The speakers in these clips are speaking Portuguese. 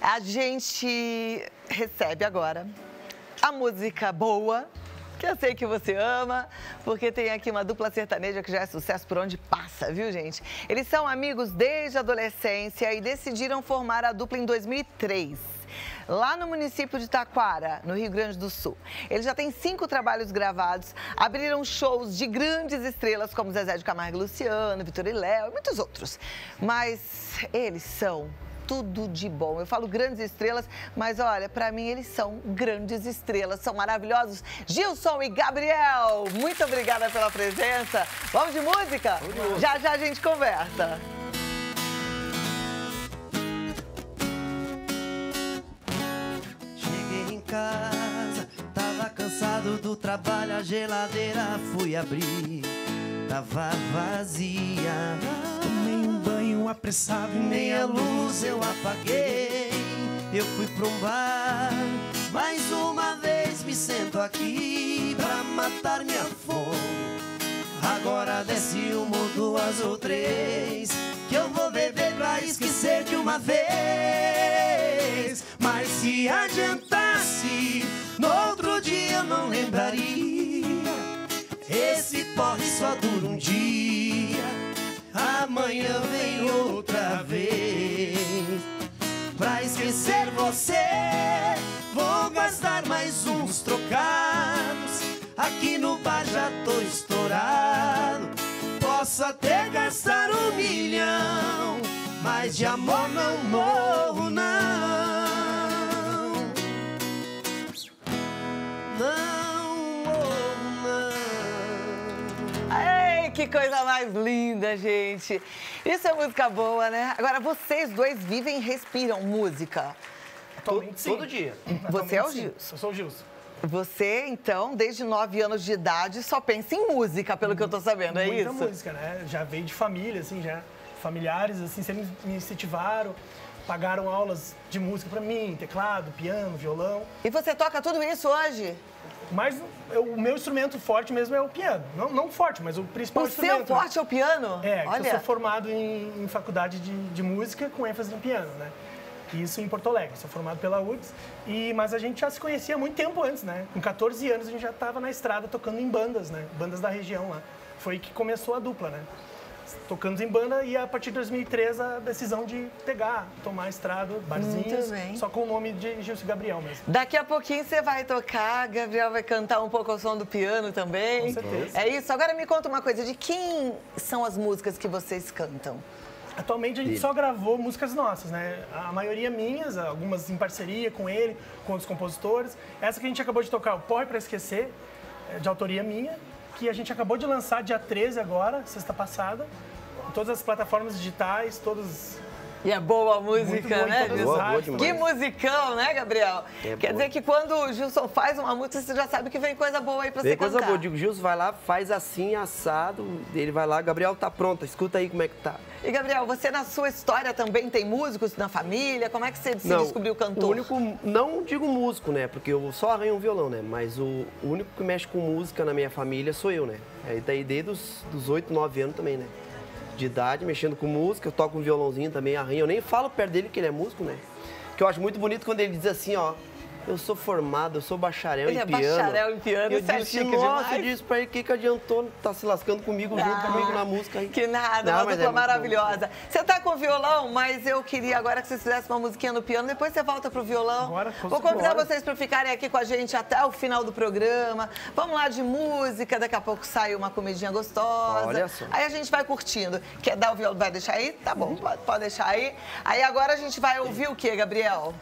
A gente recebe agora a música boa, que eu sei que você ama, porque tem aqui uma dupla sertaneja que já é sucesso por onde passa, viu, gente? Eles são amigos desde a adolescência e decidiram formar a dupla em 2003 lá no município de Taquara, no Rio Grande do Sul. Eles já têm cinco trabalhos gravados, abriram shows de grandes estrelas como Zezé de Camargo e Luciano, Vitor e Léo e muitos outros. Mas eles são tudo de bom. Eu falo grandes estrelas, mas olha, para mim eles são grandes estrelas, são maravilhosos. Gilson e Gabriel, muito obrigada pela presença. Vamos de música? Vamos. Já já a gente conversa. Cheguei em casa, tava cansado do trabalho, a geladeira fui abrir, tava vazia apressado e nem a luz eu apaguei. Eu fui pra um bar, mais uma vez me sento aqui pra matar minha fome. Agora desce uma duas ou três, que eu vou beber pra esquecer de uma vez. Mas se adiantasse, no outro dia eu não lembraria. Esse porre só dura um dia amanhã vem outra vez. Pra esquecer você, vou gastar mais uns trocados. Aqui no bar já tô estourado. Posso até gastar um milhão, mas de amor não coisa mais linda, gente. Isso é música boa, né? Agora, vocês dois vivem e respiram música. Atualmente, sim. Todo dia. Você é o Gilson. Eu sou o Gilson. Você, então, desde 9 anos de idade, só pensa em música, pelo que eu tô sabendo, é Muita isso? Muita música, né? Já veio de família, assim, já. Familiares, assim, sempre me incentivaram pagaram aulas de música para mim, teclado, piano, violão. E você toca tudo isso hoje? Mas eu, o meu instrumento forte mesmo é o piano. Não, não forte, mas o principal o instrumento. O seu forte é o piano? É, Olha. eu sou formado em, em faculdade de, de, música com ênfase em piano, né? Isso em Porto Alegre. Sou formado pela URGS. E, mas a gente já se conhecia muito tempo antes, né? Com 14 anos a gente já estava na estrada tocando em bandas, né? Bandas da região lá. Foi que começou a dupla, né? Tocando em banda e a partir de 2003 a decisão de pegar, tomar estrada, barzinhos, só com o nome de Gilson Gabriel mesmo. Daqui a pouquinho você vai tocar, Gabriel vai cantar um pouco ao som do piano também. Com certeza. É isso. Agora me conta uma coisa, de quem são as músicas que vocês cantam? Atualmente a gente só gravou músicas nossas, né? A maioria minhas, algumas em parceria com ele, com outros compositores. Essa que a gente acabou de tocar, o Porre para Esquecer, é de autoria minha, que a gente acabou de lançar dia 13 agora, sexta passada todas as plataformas digitais, todos e é boa a música, boa, né, Gilson? Boa, boa que musicão, né, Gabriel? É Quer boa. dizer que quando o Gilson faz uma música, você já sabe que vem coisa boa aí pra vem você coisa cantar. boa. Digo, Gilson, vai lá, faz assim, assado. Ele vai lá, Gabriel tá pronta, escuta aí como é que tá. E, Gabriel, você na sua história também tem músicos na família? Como é que você se não, descobriu cantor? O único, não digo músico, né, porque eu só arranho um violão, né, mas o, o único que mexe com música na minha família sou eu, né. Aí daí desde os dos 8, 9 anos também, né de idade, mexendo com música, eu toco um violãozinho também, arranho. Eu nem falo perto dele que ele é músico, né? Que eu acho muito bonito quando ele diz assim, ó, eu sou formado, eu sou bacharel ele em é piano. bacharel em piano, eu é disse, chique nossa, demais. eu disse pra ele que, que adiantou tá se lascando comigo, junto Ah, comigo na música. Aí. Que nada, Não, uma dupla é maravilhosa. Você tá com violão, mas eu queria agora que vocês fizessem uma musiquinha no piano, depois você volta pro violão. Agora, Vou convidar agora. vocês para ficarem aqui com a gente até o final do programa. Vamos lá de música, daqui a pouco sai uma comidinha gostosa. Olha só. Aí a gente vai curtindo. Quer dar o violão? Vai deixar aí? Tá bom, pode, pode deixar aí. Aí agora a gente vai ouvir o que, Gabriel?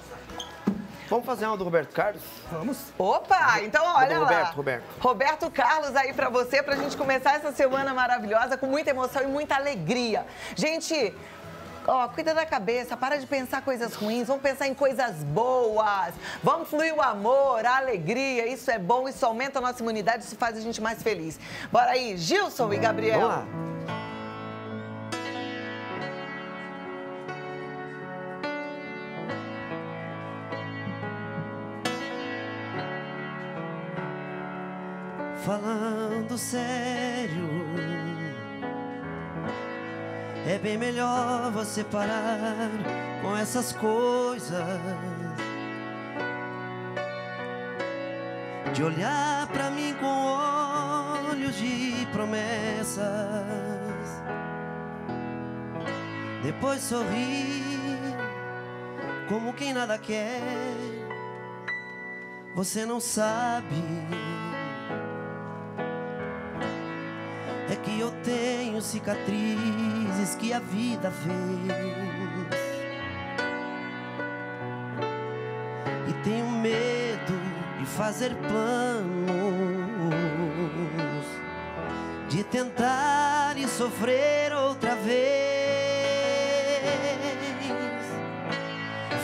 Vamos fazer uma do Roberto Carlos? Vamos. Opa, então olha Roberto, lá. Roberto. Roberto Carlos aí pra você, pra gente começar essa semana maravilhosa com muita emoção e muita alegria. Gente, ó, cuida da cabeça, para de pensar coisas ruins, vamos pensar em coisas boas. Vamos fluir o amor, a alegria, isso é bom, isso aumenta a nossa imunidade, isso faz a gente mais feliz. Bora aí, Gilson e Gabriel. Vamos lá. Falando sério. É bem melhor você parar com essas coisas. De olhar pra mim com olhos de promessas. Depois sorrir como quem nada quer. Você não sabe. Que eu tenho cicatrizes que a vida fez. E tenho medo de fazer planos, de tentar e sofrer outra vez.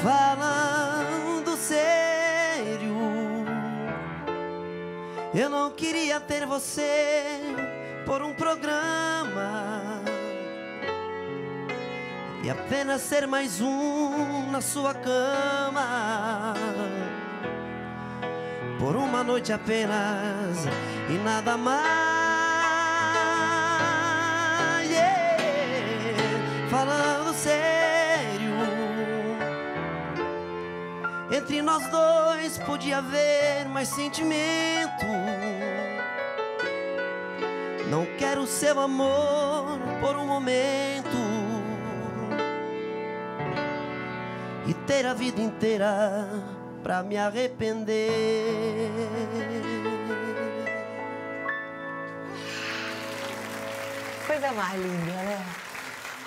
Falando sério, eu não queria ter você por um programa e apenas ser mais um na sua cama. Por uma noite apenas e nada mais. Yeah. Falando sério, entre nós dois podia haver mais sentimento. Não quero seu amor por um momento e ter a vida inteira pra me arrepender. Coisa mais linda, né?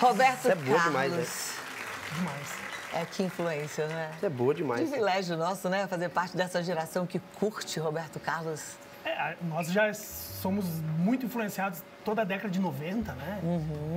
Roberto Isso é boa Carlos. demais, né? Demais. É que influência, né? Isso é boa demais. Privilégio nosso, né? Fazer parte dessa geração que curte Roberto Carlos. É, nós já somos muito influenciados toda a década de 90, né?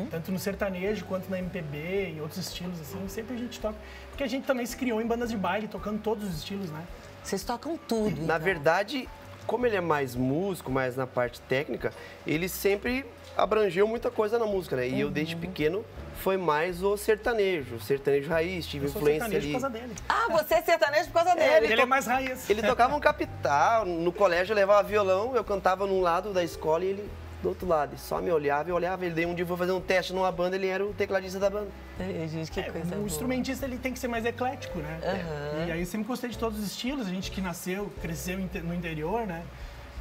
Tanto no sertanejo quanto na MPB e outros estilos, assim, sempre a gente toca. Porque a gente também se criou em bandas de baile, tocando todos os estilos, né? Vocês tocam tudo. Na então. verdade, como ele é mais músico, mais na parte técnica, ele sempre abrangeu muita coisa na música, né? E eu desde pequeno foi mais o sertanejo, o sertanejo raiz, tive influência sertanejo ali. por causa dele. Ah, você é sertanejo por causa dele. Ele é mais raiz. Ele tocava um capital, no colégio eu levava violão, eu cantava num lado da escola e ele do outro lado. E só me olhava e olhava. Ele daí um dia foi fazer um teste numa banda, ele era o tecladista da banda. Ai, gente, que É, coisa o boa. instrumentista ele tem que ser mais eclético, né? Aham. E aí eu sempre gostei de todos os estilos. A gente que nasceu, cresceu no interior, né?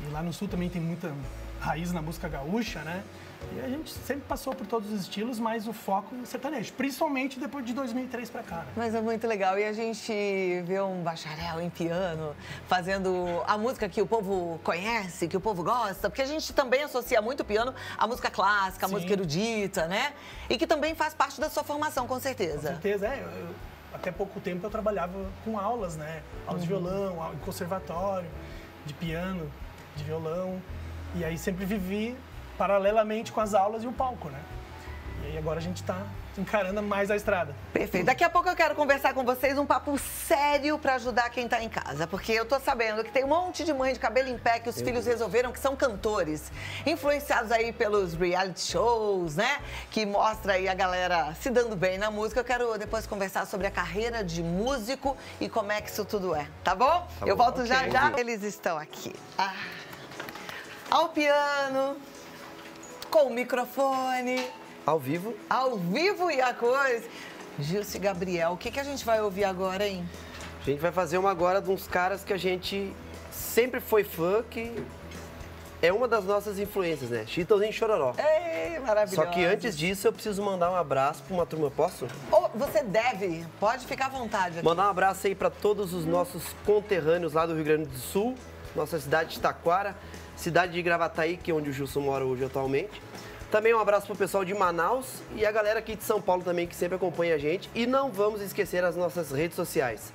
E lá no sul também tem muita raiz na música gaúcha, né? E a gente sempre passou por todos os estilos, mas o foco é sertanejo, principalmente depois de 2003 pra cá. né? Mas é muito legal. E a gente vê um bacharel em piano fazendo a música que o povo conhece, que o povo gosta, porque a gente também associa muito o piano à música clássica, à Sim. música erudita, né? E que também faz parte da sua formação, com Com certeza. certeza, é. eu- eu- até pouco tempo eu trabalhava com aulas, né? Aulas de Uhum. violão, aula em conservatório, de piano, de violão. E aí sempre vivi paralelamente com as aulas e o palco, né? E aí agora a gente tá encarando mais a estrada. Perfeito. Daqui a pouco eu quero conversar com vocês um papo sério para ajudar quem tá em casa, porque eu tô sabendo que tem um monte de mãe de cabelo em pé que os filhos resolveram que são cantores, influenciados aí pelos reality shows, né? Que mostra aí a galera se dando bem na música. Eu quero depois conversar sobre a carreira de músico e como é que isso tudo é, tá bom? Tá eu bom. volto já Ok. já. Eles estão aqui. Ah. Ao piano, com o microfone, Ao vivo, ao vivo e a coisa. Gilce Gabriel, o que, que a gente vai ouvir agora, hein? a gente vai fazer uma agora de uns caras que a gente sempre foi fã, que é uma das nossas influências, né? Chitãozinho Chororó. Ei, maravilhoso. Só que antes disso, eu preciso mandar um abraço para uma turma, posso? Oh, você deve, pode ficar à vontade. aqui. Mandar um abraço aí para todos os nossos conterrâneos lá do Rio Grande do Sul, nossa cidade de Taquara, cidade de Gravataí, que é onde o Gilson mora hoje atualmente. Também um abraço pro pessoal de Manaus e a galera aqui de São Paulo também que sempre acompanha a gente. E não vamos esquecer as nossas redes sociais.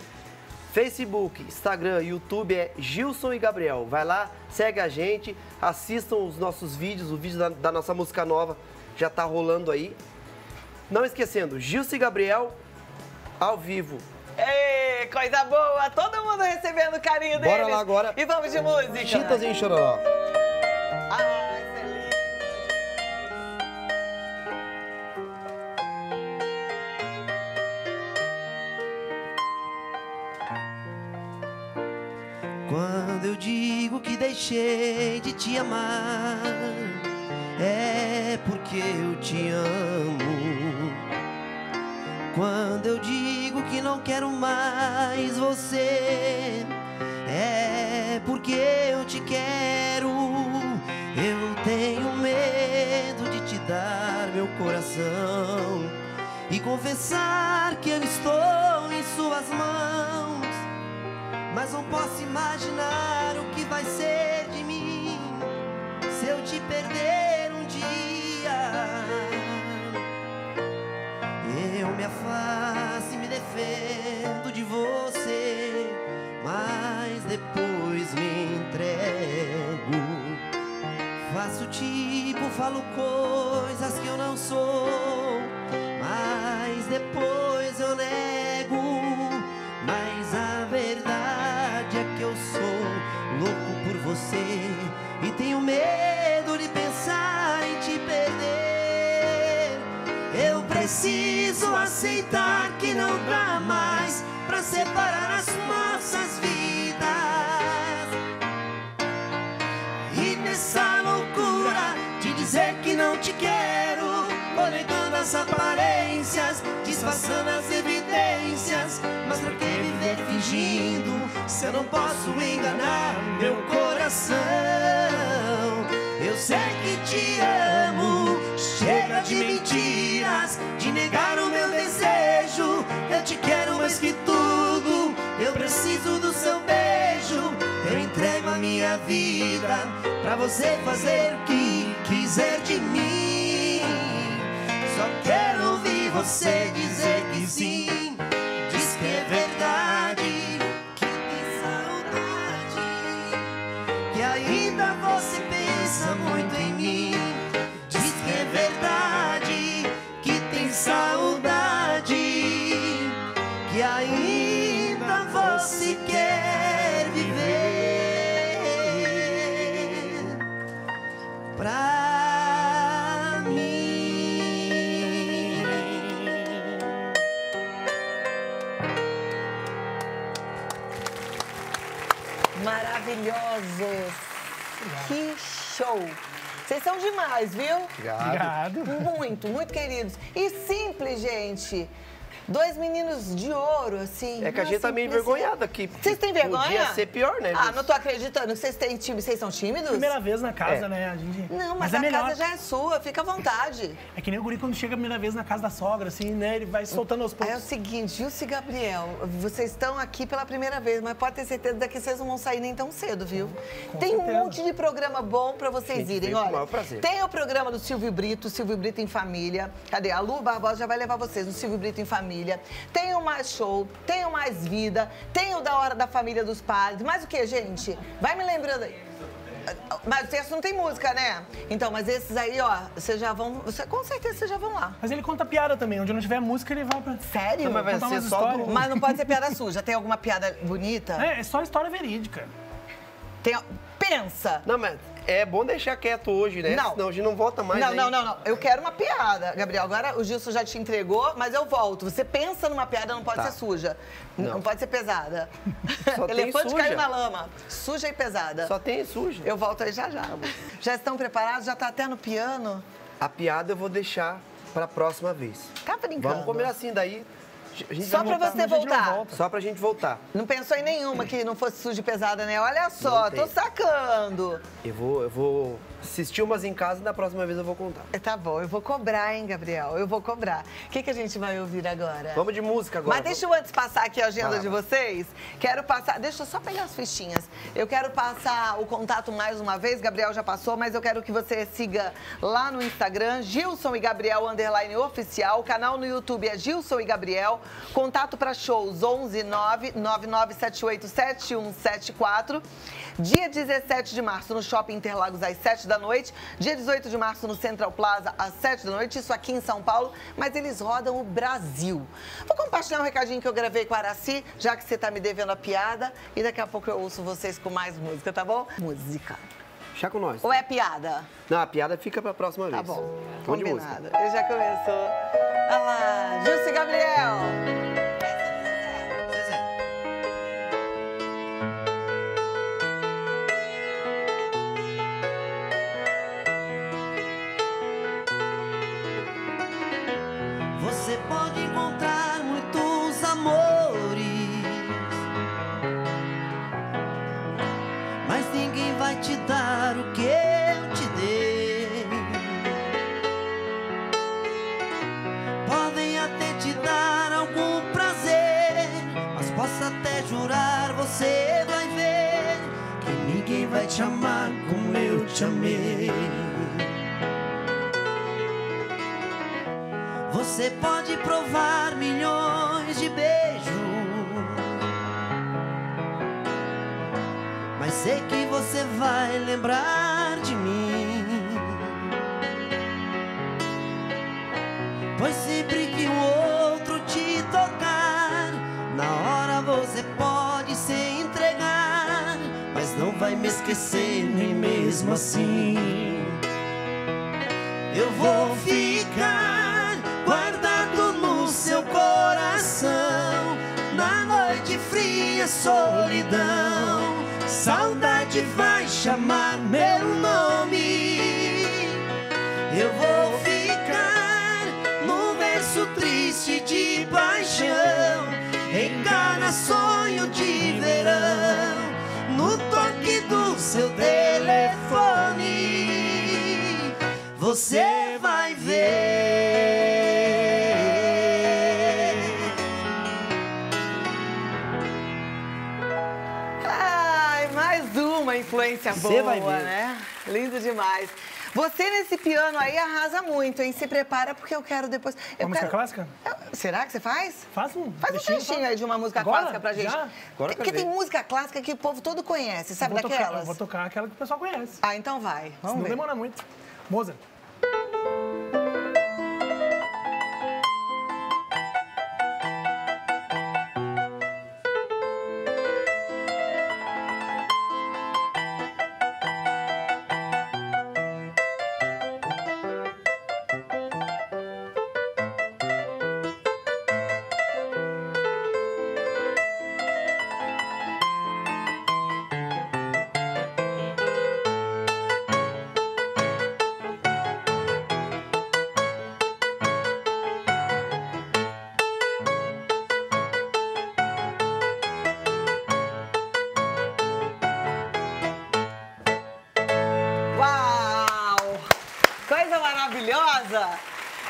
Facebook, Instagram, YouTube é Gilson e Gabriel. Vai lá, segue a gente, assistam os nossos vídeos, o vídeo da, da nossa música nova já tá rolando aí. Não esquecendo, Gilson e Gabriel ao vivo. Ei, coisa boa, todo mundo recebendo o carinho deles. Bora lá agora. E vamos de música. Chitãozinho e Chororó. Ah, excelente. Quando eu digo que deixei de te amar, é porque eu te amo. Quando eu digo que não quero mais você, é porque eu te quero. Eu tenho medo de te dar meu coração e confessar que eu estou em suas mãos. Mas não posso imaginar o que vai ser de mim se eu te perder preciso aceitar que não dá mais pra separar as nossas vidas. E nessa loucura de dizer que não te quero, vou negando as aparências, disfarçando as evidências. Mas pra que viver fingindo se eu não posso enganar meu coração? Eu sei que te amo, de mentiras, de negar o meu desejo. Eu te quero mais que tudo, eu preciso do seu beijo. Eu entrego a minha vida pra você fazer o que quiser de mim. Só quero ouvir você dizer que sim. Pra mim. Maravilhosos. Que show. Vocês são demais, viu? Obrigado. Muito, muito queridos. E simples, gente. Dois meninos de ouro, assim. É que a gente tá meio envergonhado aqui. Vocês têm vergonha? Podia ser pior, né? Ah, não tô acreditando. Vocês têm time, vocês são tímidos? Primeira vez na casa, É. né? A gente... Não, mas, é a melhor. casa já é sua, fica à vontade. É que nem o guri quando chega a primeira vez na casa da sogra, assim, né? Ele vai soltando aos Aí é o poucos. seguinte, Gilce e Gabriel, vocês estão aqui pela primeira vez, mas pode ter certeza daqui vocês não vão sair nem tão cedo, viu? Com tem um certeza. monte de programa bom pra vocês Gente, irem, olha. maior prazer. Tem o programa do Silvio Brito, Silvio Brito em Família. Cadê? A Lu Barbosa já vai levar vocês no Silvio Brito em Família. Tem o Mais Show, tem o Mais Vida, tem o da Hora da Família dos Padres. Mais o que, gente? Vai me lembrando aí. Mas esse não tem música, né? Então, mas esses aí, ó, vocês já vão. Você, com certeza vocês já vão lá. Mas ele conta piada também. Onde não tiver música, ele vai pra... Sério? Mas vai Contar ser só do... Mas não pode ser piada suja. Tem alguma piada bonita? É, é só história verídica. Tem... Pensa. Não, mas é bom deixar quieto hoje, né? Não. Senão a gente não volta mais não, aí. não, não, não. Eu quero uma piada, Gabriel. Agora o Gilson já te entregou, mas eu volto. Você pensa numa piada, não pode Tá. ser suja. Não. Não. pode ser pesada. Só Elefante suja. caiu na lama. Suja e pesada. Só tem suja. Eu volto aí já já. Já estão preparados? Já tá até no piano? A piada eu vou deixar pra próxima vez. Tá brincando. Vamos combinar assim, daí a Só voltar. você voltar. volta. Só pra gente voltar. Não pensou em nenhuma que não fosse suja e pesada, né? Olha só, tô sacando. Eu vou, eu vou assistir umas em casa e na próxima vez eu vou contar. Tá bom, eu vou cobrar, hein, Gabriel? Eu vou cobrar. O que, que a gente vai ouvir agora? Vamos de música agora. Mas deixa eu antes passar aqui a agenda lá, de vocês. Quero passar. Deixa eu só pegar as fichinhas. Eu quero passar o contato mais uma vez. Gabriel já passou, mas eu quero que você siga lá no Instagram, Gilson e Gabriel underline oficial. O canal no YouTube é Gilson e Gabriel. Contato para shows 11 9 9978 7174. Dia 17 de março no Shopping Interlagos às 7 da noite. Dia 18 de março no Central Plaza às 7 da noite. Isso aqui em São Paulo, mas eles rodam o Brasil. Vou compartilhar um recadinho que eu gravei com a Araci, já que você tá me devendo a piada. E daqui a pouco eu ouço vocês com mais música, tá bom? Música. Chá com nós. Ou é piada? Não, a piada fica pra próxima Tá vez. bom. De música. Combinado. Ele já começou. Olha lá, Gilson e Gabriel. Pode provar milhões de beijos, mas sei que você vai lembrar de mim. Pois sempre que um outro te tocar, na hora você pode se entregar, mas não vai me esquecer nem mesmo assim. Eu vou ficar solidão. Saudade vai chamar meu nome. Eu vou ficar num verso triste de paixão, em cada sonho de verão, no toque do seu telefone. Você Você boa, vai ver. né? Lindo demais. Você nesse piano aí arrasa muito, hein? Se prepara porque eu quero depois. Eu Uma música quero... clássica? Eu- Será que você faz? Faz um Faz um trechinho, aí de uma música Agora? clássica pra gente. Já? Agora eu Porque tem música clássica que o povo todo conhece, sabe tocar, daquelas? eu vou tocar aquela que o pessoal conhece. Ah, então vai. Vamos não ver. demora muito. Mozart.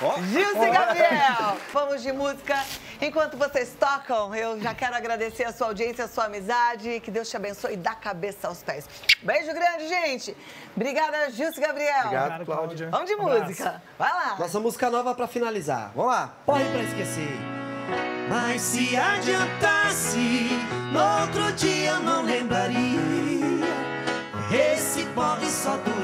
Ó. Gilson e Gabriel, vamos de música. Enquanto vocês tocam, eu já quero agradecer a sua audiência, a sua amizade. Que Deus te abençoe da cabeça aos pés. Beijo grande, gente. Obrigada, Gilson e Gabriel. Obrigado. Cláudia. Vamos de música. Vai lá. Nossa música nova pra finalizar. Vamos lá. Corre pra esquecer. Mas se adiantasse, no outro dia eu não lembraria. Esse pobre só dura